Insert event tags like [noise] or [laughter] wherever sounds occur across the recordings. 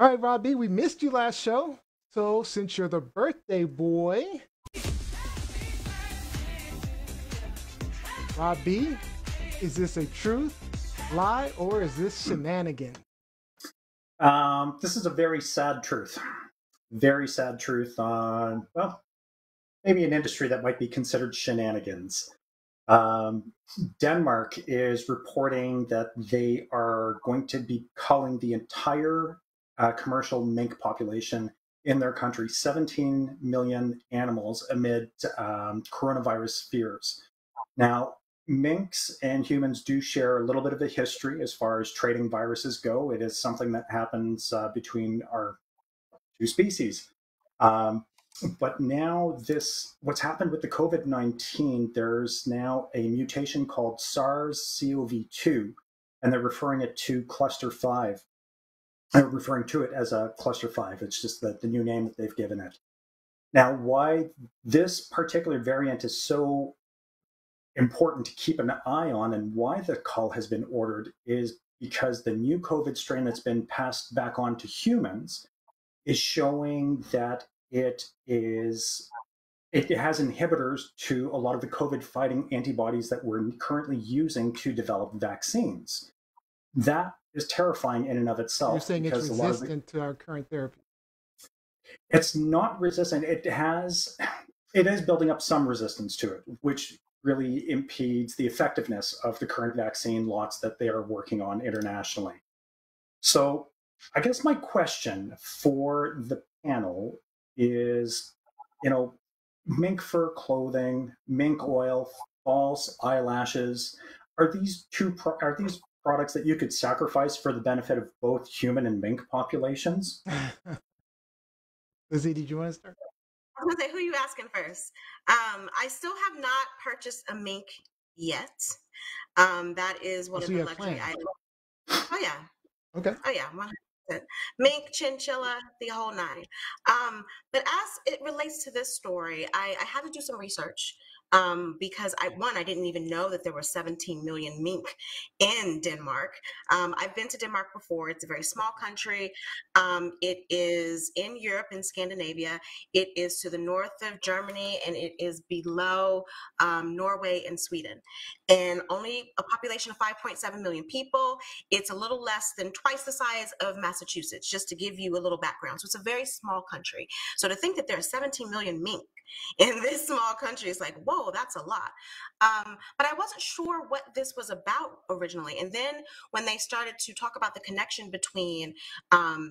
All right, Robbie, we missed you last show. So since you're the birthday boy, Robbie, is this a truth, lie, or is this shenanigan? Um, this is a very sad truth. Very sad truth on, well, maybe an industry that might be considered shenanigans. Um, Denmark is reporting that they are going to be culling the entire uh, commercial mink population in their country, 17 million animals amid um, coronavirus fears. Now, minks and humans do share a little bit of a history as far as trading viruses go. It is something that happens uh, between our two species. Um, but now this what's happened with the covid-19 there's now a mutation called sars-cov-2 and they're referring it to cluster 5 they're referring to it as a cluster 5 it's just the, the new name that they've given it now why this particular variant is so important to keep an eye on and why the call has been ordered is because the new covid strain that's been passed back on to humans is showing that it is it has inhibitors to a lot of the COVID fighting antibodies that we're currently using to develop vaccines. That is terrifying in and of itself. You're saying it's resistant the, to our current therapy. It's not resistant. It has, it is building up some resistance to it, which really impedes the effectiveness of the current vaccine lots that they are working on internationally. So, I guess my question for the panel is, you know, mink fur clothing, mink oil, false eyelashes. Are these two are these products that you could sacrifice for the benefit of both human and mink populations? [laughs] Lizzie, did you want to start? I was gonna say, who are you asking first? Um, I still have not purchased a mink yet. Um, that is one oh, of the luxury items. Oh yeah. Okay. Oh yeah, 100%. mink, chinchilla, the whole nine. Um, but as it relates to this story, I, I had to do some research um, because I one I didn't even know that there were 17 million mink in Denmark. Um, I've been to Denmark before. It's a very small country. Um, it is in Europe in Scandinavia. It is to the north of Germany and it is below um, Norway and Sweden. And only a population of 5.7 million people. It's a little less than twice the size of Massachusetts, just to give you a little background. So it's a very small country. So to think that there are 17 million mink in this [laughs] small country. is like, whoa, that's a lot. Um, but I wasn't sure what this was about originally. And then when they started to talk about the connection between um,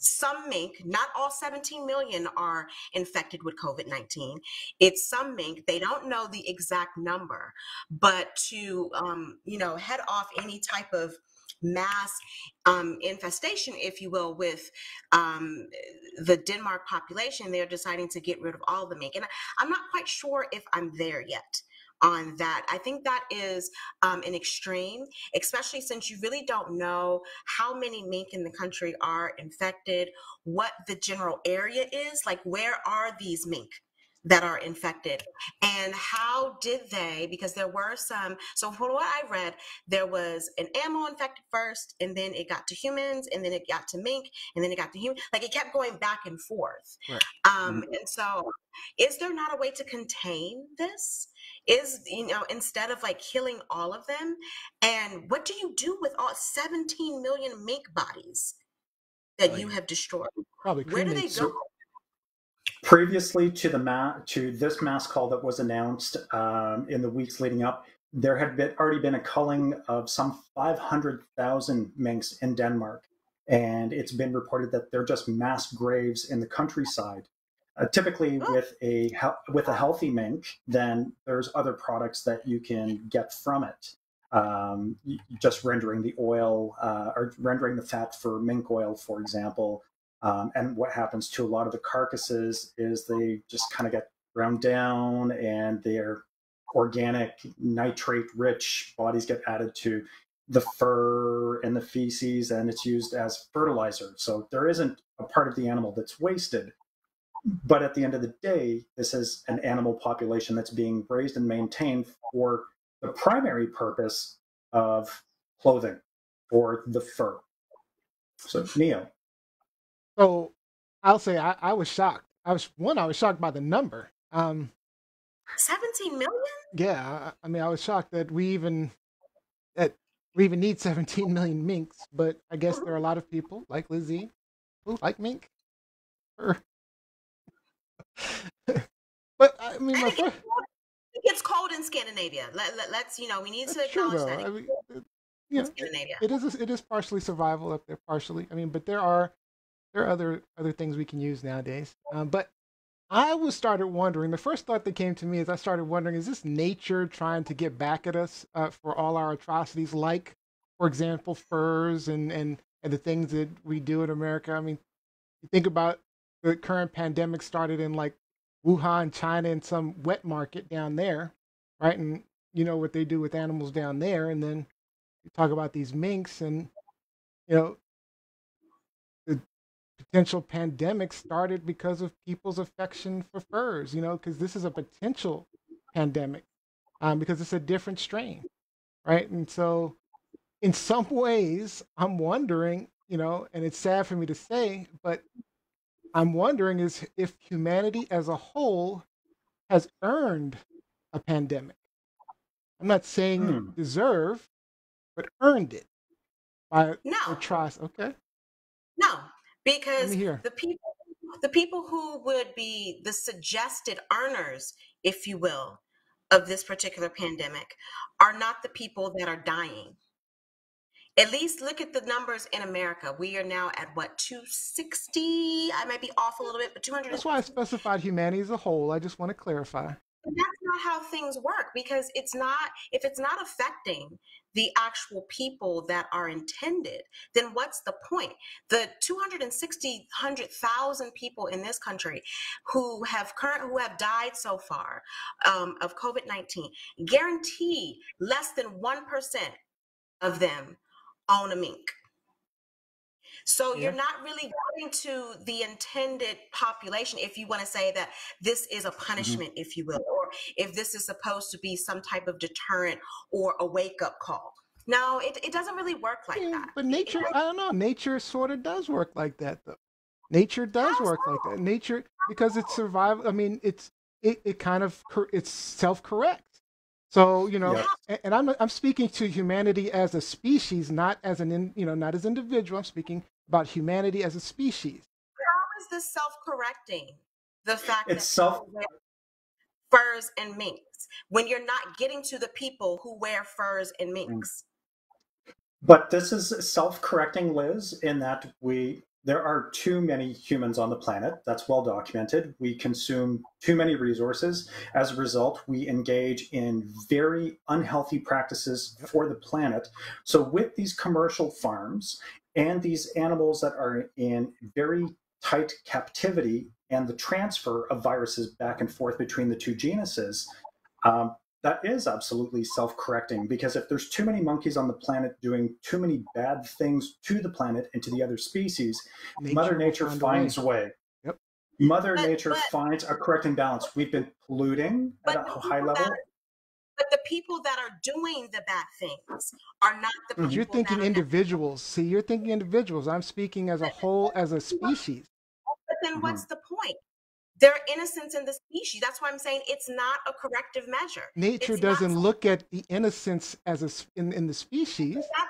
some mink, not all 17 million are infected with COVID 19. It's some mink, they don't know the exact number, but to, um, you know, head off any type of mass um, infestation, if you will, with um, the Denmark population, they're deciding to get rid of all the mink. And I'm not quite sure if I'm there yet on that. I think that is um, an extreme, especially since you really don't know how many mink in the country are infected, what the general area is, like where are these mink? That are infected. And how did they because there were some so for what i read there was an animal infected first and then it got to humans and then it got to mink and then it got to human like it kept going back and forth. Right. um mm-hmm. and so is there not a way to contain this? Is you know instead of like killing all of them? And what do you do with all 17 million mink bodies that you have destroyed? Probably where do they go Previously to the ma- to this mass call that was announced um, in the weeks leading up, there had been, already been a culling of some 500,000 minks in Denmark, and it's been reported that they're just mass graves in the countryside. Uh, typically, oh. with a with a healthy mink, then there's other products that you can get from it. Um, just rendering the oil uh, or rendering the fat for mink oil, for example, um, and what happens to a lot of the carcasses is they just kind of get ground down and their organic nitrate rich bodies get added to the fur and the feces and it's used as fertilizer. So there isn't a part of the animal that's wasted. But at the end of the day, this is an animal population that's being raised and maintained for the primary purpose of clothing or the fur. So, Neo, So I'll say I, I was shocked. I was one. I was shocked by the number. Um, 17 million? yeah, I, I mean, I was shocked that we even that we even need 17 million minks. But I guess there are a lot of people like Lizzie who like mink. [laughs] But I mean, my it gets, cold, it gets cold in Scandinavia. Let, let, let's, you know, we need to true acknowledge though. that. I mean, it- cold you in know, it, it is it is partially survival up there, partially. I mean, but there are there are other other things we can use nowadays. Um, but I was started wondering. The first thought that came to me is I started wondering: Is this nature trying to get back at us uh, for all our atrocities, like, for example, furs and and and the things that we do in America? I mean, you think about the current pandemic started in like Wuhan, China, in some wet market down there, right? And you know what they do with animals down there, and then you talk about these minks and you know potential pandemic started because of people's affection for furs you know because this is a potential pandemic um, because it's a different strain right and so in some [laughs] ways i'm wondering you know and it's sad for me to say but i'm wondering is if humanity as a whole has earned a pandemic i'm not saying Hmm. deserve but earned it by No, their trust. Okay, no, let because the people, the people who would be the suggested earners, if you will, of this particular pandemic are not the people that are dying. At least look at the numbers in America. We are now at what 260. I might be off a little bit, but 200. That's why I specified humanity as a whole. I just want to clarify. But that's not how things work because it's not if it's not affecting the actual people that are intended then what's the point? The 260 100,000 people in this country who have current who have died so far um, of covid-19 guarantee less than 1% of them own a mink so Yeah. you're not really going to the intended population if you want to say that this is a mm-hmm. punishment, if you will, or if this is supposed to be some type of deterrent or a wake up call. No, it, it doesn't really work like Yeah, that. but nature, I don't know. Nature sort of does work like that, though. Nature does work like that. Nature, because it's survival. I mean, it's it, it kind of it's self corrects. So you know, Yes. and, and I'm I'm speaking to humanity as a species, not as an in, you know, not as individual. I'm speaking about humanity as a species. How is this self correcting? The fact It's that self- people furs and minks when you're not getting to the people who wear furs and mm. minks. But this is self-correcting, Liz, in that we there are too many humans on the planet. That's well documented. We consume too many resources. As a result, we engage in very unhealthy practices for the planet. So with these commercial farms and these animals that are in very tight captivity and the transfer of viruses back and forth between the two genuses, um, that is absolutely self-correcting because if there's too many monkeys on the planet doing too many bad things to the planet and to the other species mother nature find finds way. a way Yep. mother But- nature but- finds a correcting balance we've been polluting at a high level that- But the people that are doing the bad things are not the people You're thinking individuals. See, you're thinking individuals. I'm speaking as a whole, as a species. But then Mm-hmm. what's the point? There are innocents in the species. That's why I'm saying it's not a corrective measure. Nature It's doesn't so- look at the innocence as a in, in the species. That-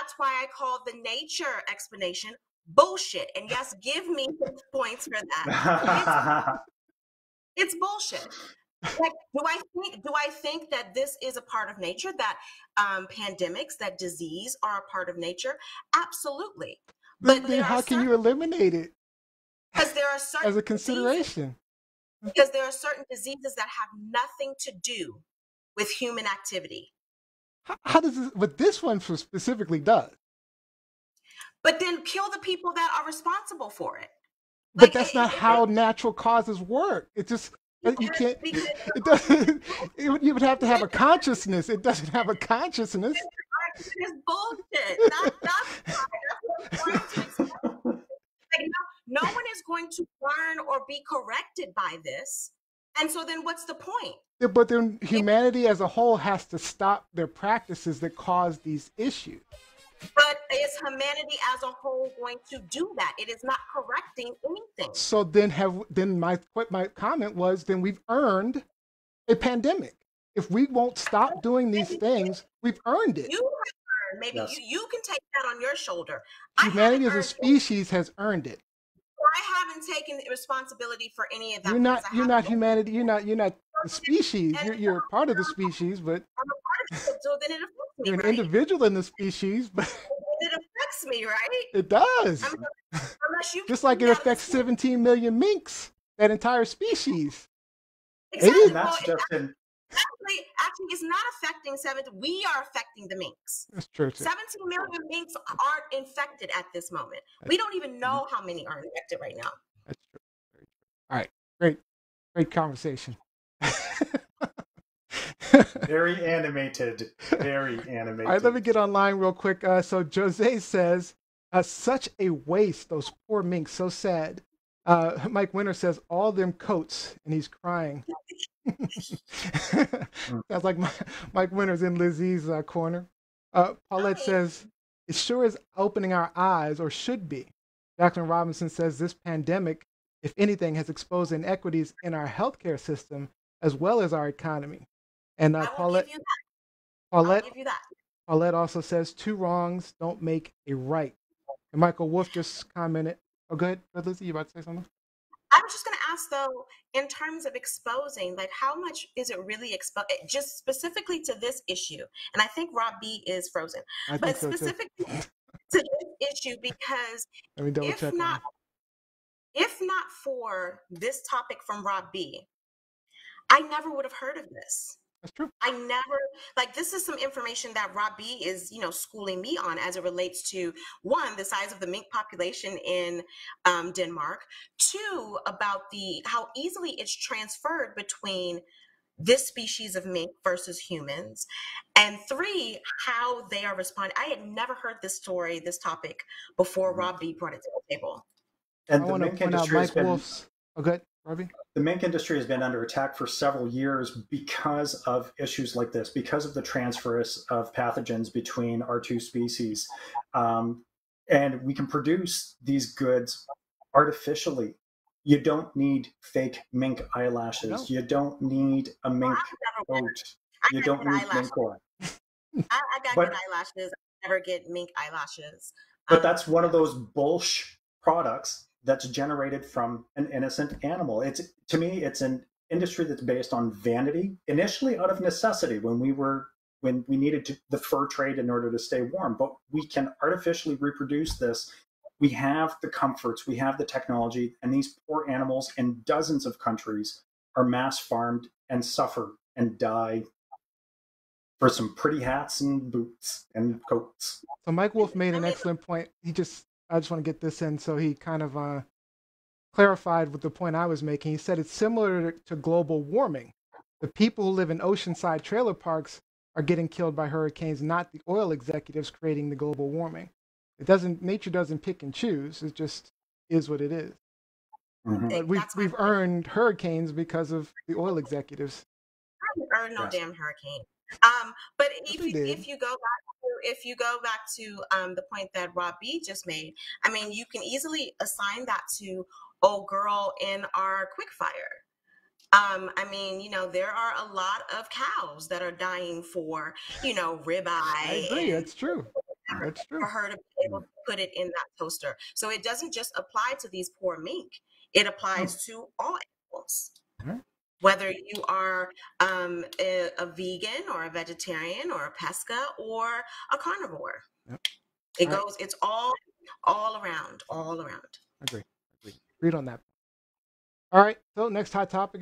that's why I call the nature explanation bullshit. And yes, give me [laughs] points for that. It's [laughs] bullshit. Like, do I think do I think that this is a part of nature? That um, pandemics, that disease are a part of nature? Absolutely. But then how can you eliminate it because there are certain as a diseases- consideration? because there are certain diseases that have nothing to do with human activity. How, how does this, what this one specifically does? But then kill the people that are responsible for it. But Like, that's not it- how natural causes work. It just uh, [laughs] you can't. It doesn't. It, would- you would have to have a consciousness. It doesn't have a consciousness. It's bullshit. Not, not, that's what I'm trying to explain. Like, no, no one is going to learn or be corrected by this. And so then what's the point? Yeah, But then humanity as a whole has to stop their practices that cause these issues. But is humanity as a whole going to do that? It is not correcting anything. So then have then my my comment was then we've earned a pandemic. If we won't stop doing these things, we've earned it. You have earned. Maybe Yes. you, you can take that on your shoulder. Humanity as a earned it. species has earned it. I haven't taken responsibility for any of that. You're not you're haven't not humanity. You're not you're not the species. You're you're part of the species, but I'm a part of it, so then it affects me, you're an right? individual in the species. [laughs] But It affects me, right? it does. I mean, unless you Just like it affects that's- 17 million minks, that entire species. Exactly. And Well, that's it just in actually, actually, it's not affecting seven. We are affecting the minks. That's true. too. 17 million minks aren't infected at this moment. We don't even know how many are infected right now. That's true. All right. Great. Great conversation. Very animated, very animated. All right, let me get online real quick. Uh, so Jose says, uh, "Such a waste. Those poor minks. So sad." Uh, Mike Winter says, "All them coats," and he's crying. [laughs] Sounds like Mi- Mike Winter's in Lizzie's uh, corner. Uh, Paulette Hi. says, "It sure is opening our eyes, or should be." Jacqueline Robinson says, "This pandemic, if anything, has exposed inequities in our healthcare system as well as our economy." And uh, Paulette, give you that. I'll Paulette, give you that. Paulette also says two wrongs don't make a right. And Michael Wolf just commented. Oh, go ahead, Lizzie. You about to say something? I was just going to ask though, in terms of exposing, like how much is it really exposed? Just specifically to this issue, and I think Rob B is frozen, I but so specifically to this issue because Let me double if not, if not for this topic from Rob B, I never would have heard of this. That's true. I never like this is some information that Rob B is, you know, schooling me on as it relates to one, the size of the mink population in um, Denmark, two, about the how easily it's transferred between this species of mink versus humans, and three, how they are responding. I had never heard this story, this topic before Mhm. Rob B brought it to the table. and I the want to mink point out industry has Mike been Wolf's. Oh, good, Robbie. the mink industry has been under attack for several years because of issues like this, because of the transfers of pathogens between our two species. Um, and we can produce these goods artificially. You don't need fake mink eyelashes. No. You don't need a mink I never coat. You don't need eyelashes. mink oil. [laughs] I, I got But- good eyelashes. I never get mink eyelashes. But Um, that's one of those bullsh products that's generated from an innocent animal. It's to me, it's an industry that's based on vanity, initially out of necessity when we were when we needed to, the fur trade in order to stay warm. But we can artificially reproduce this. We have the comforts, we have the technology, and these poor animals in dozens of countries are mass farmed and suffer and die for some pretty hats and boots and coats. So Mike Wolf made an excellent point. He just, I just want to get this in. So he kind of uh, clarified with the point I was making. He said it's similar to, to global warming. The people who live in oceanside trailer parks are getting killed by hurricanes, not the oil executives creating the global warming. It doesn't. Nature doesn't pick and choose. It just is what it is. Mhm. But we've we've point. earned hurricanes because of the oil executives. or no Yes. damn hurricane. Um, but if we you, did. if you go back to if you go back to um, the point that Rob B just made, I mean, you can easily assign that to old girl in our quickfire. Um, I mean, you know, there are a lot of cows that are dying for, you know, ribeye. I agree. That's true. That's true. for her to be able to put it in that toaster. So it doesn't just apply to these poor mink; it applies to all animals. Right. Whether you are um, a, a vegan or a vegetarian or a pesca or a carnivore, Yep. it All right. goes. It's all all around, all around. Agree. Agree. Agreed on that. All right. So next hot topic